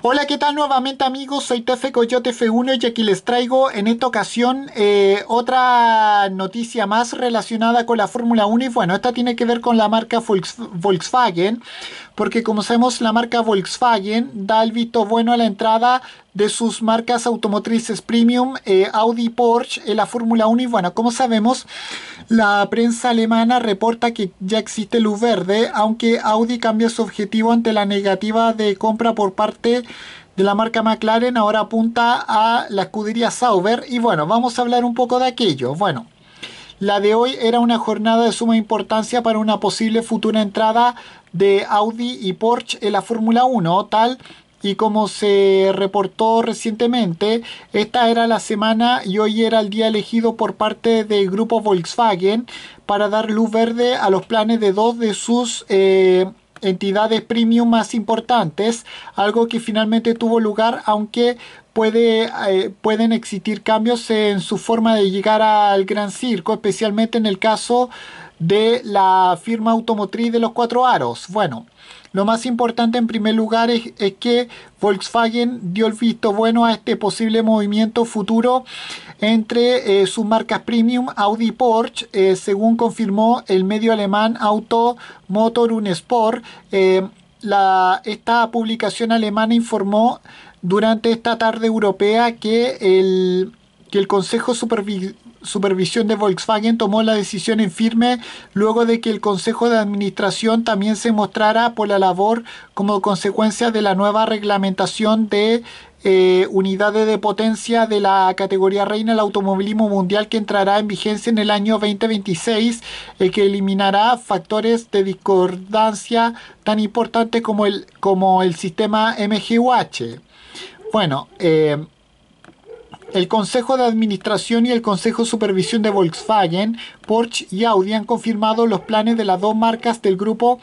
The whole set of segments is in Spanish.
Hola, ¿qué tal nuevamente amigos? Soy Tefe Coyote F1 y aquí les traigo en esta ocasión eh, otra noticia más relacionada con la Fórmula 1 y bueno, esta tiene que ver con la marca Volkswagen porque como sabemos la marca Volkswagen da el visto bueno a la entrada de sus marcas automotrices premium eh, Audi Porsche en la Fórmula 1 y bueno, como sabemos la prensa alemana reporta que ya existe luz verde, aunque Audi cambia su objetivo ante la negativa de compra por parte de la marca McLaren, ahora apunta a la escudería Sauber. Y bueno, vamos a hablar un poco de aquello. Bueno, la de hoy era una jornada de suma importancia para una posible futura entrada de Audi y Porsche en la Fórmula 1, tal y como se reportó recientemente, esta era la semana y hoy era el día elegido por parte del grupo Volkswagen para dar luz verde a los planes de dos de sus eh, entidades premium más importantes, algo que finalmente tuvo lugar aunque puede, eh, pueden existir cambios en su forma de llegar al gran circo, especialmente en el caso de la firma automotriz de los cuatro aros. Bueno, lo más importante en primer lugar es, que Volkswagen dio el visto bueno a este posible movimiento futuro entre eh, sus marcas premium Audi y Porsche, eh, según confirmó el medio alemán Auto Motor Unesport. Eh, la, esta publicación alemana informó durante esta tarde europea que el, que el Consejo Supervisor supervisión de Volkswagen tomó la decisión en firme luego de que el Consejo de Administración también se mostrara por la labor como consecuencia de la nueva reglamentación de eh, unidades de potencia de la categoría reina del automovilismo mundial que entrará en vigencia en el año 2026, el que eliminará factores de discordancia tan importantes como el, como el sistema MGUH. Bueno, eh, el Consejo de Administración y el Consejo de Supervisión de Volkswagen, Porsche y Audi han confirmado los planes de las dos marcas del grupo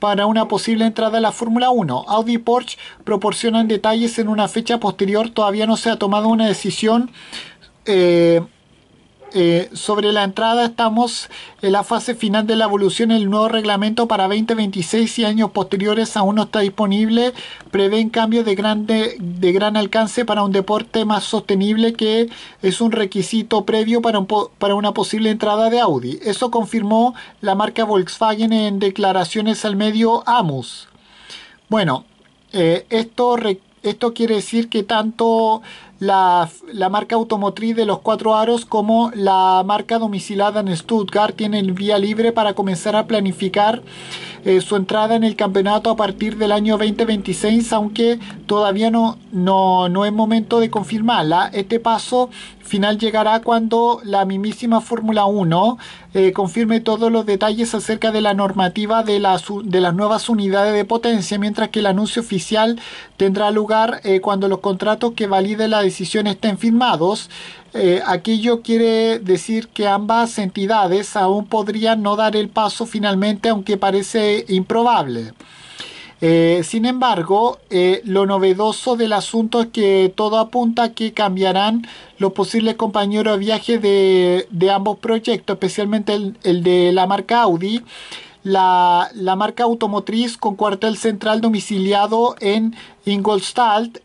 para una posible entrada a la Fórmula 1. Audi y Porsche proporcionan detalles en una fecha posterior. Todavía no se ha tomado una decisión eh, eh, sobre la entrada estamos en la fase final de la evolución. El nuevo reglamento para 2026 y años posteriores aún no está disponible. Prevén cambios de, grande, de gran alcance para un deporte más sostenible que es un requisito previo para, para una posible entrada de Audi. Eso confirmó la marca Volkswagen en declaraciones al medio AMUS. Bueno, eh, esto, esto quiere decir que tanto la, marca automotriz de los cuatro aros como la marca domicilada en Stuttgart tienen vía libre para comenzar a planificar eh, su entrada en el campeonato a partir del año 2026, aunque todavía no, no, no es momento de confirmarla. Este paso final llegará cuando la mismísima Fórmula 1 eh, confirme todos los detalles acerca de la normativa de las, de las nuevas unidades de potencia, mientras que el anuncio oficial tendrá lugar eh, cuando los contratos que valide la estén firmados. Eh, aquello quiere decir que ambas entidades aún podrían no dar el paso finalmente, aunque parece improbable. Eh, sin embargo, eh, lo novedoso del asunto es que todo apunta a que cambiarán los posibles compañeros de viaje de, ambos proyectos, especialmente el, de la marca Audi. La, la, marca automotriz con cuartel central domiciliado en Ingolstadt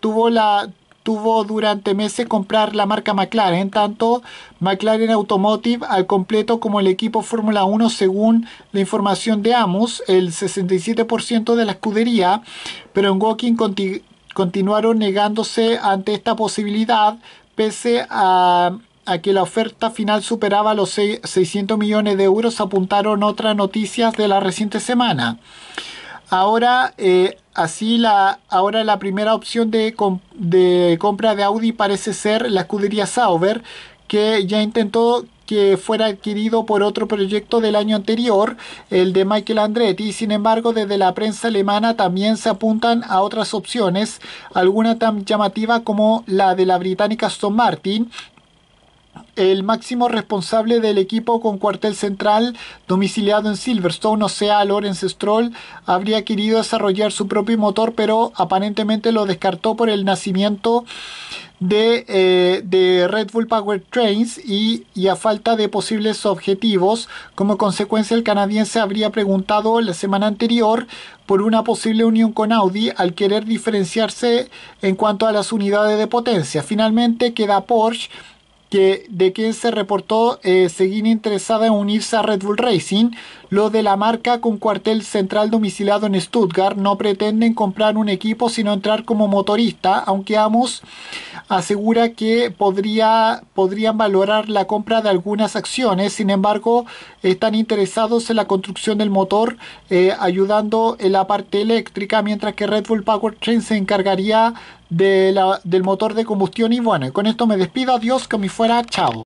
tuvo la tuvo durante meses comprar la marca McLaren, tanto McLaren Automotive al completo como el equipo Fórmula 1 según la información de Amos, el 67% de la escudería, pero en Walking continuaron negándose ante esta posibilidad pese a, que la oferta final superaba los 600 millones de euros, apuntaron otras noticias de la reciente semana. Ahora, eh, así la, ahora la primera opción de, de, compra de Audi parece ser la escudería Sauber, que ya intentó que fuera adquirido por otro proyecto del año anterior, el de Michael Andretti. Sin embargo, desde la prensa alemana también se apuntan a otras opciones, alguna tan llamativa como la de la británica Aston Martin, el máximo responsable del equipo con cuartel central domiciliado en Silverstone, o sea, Lawrence Stroll, habría querido desarrollar su propio motor, pero aparentemente lo descartó por el nacimiento de, eh, de Red Bull Power Trains y, y, a falta de posibles objetivos. Como consecuencia, el canadiense habría preguntado la semana anterior por una posible unión con Audi al querer diferenciarse en cuanto a las unidades de potencia. Finalmente queda Porsche que, de quien se reportó eh, seguir interesada en unirse a Red Bull Racing. Los de la marca con cuartel central domiciliado en Stuttgart no pretenden comprar un equipo sino entrar como motorista, aunque Amos asegura que podría, podrían valorar la compra de algunas acciones, sin embargo están interesados en la construcción del motor eh, ayudando en la parte eléctrica, mientras que Red Bull Powertrain se encargaría de la, del motor de combustión y bueno, con esto me despido, adiós, que me fuera, chao.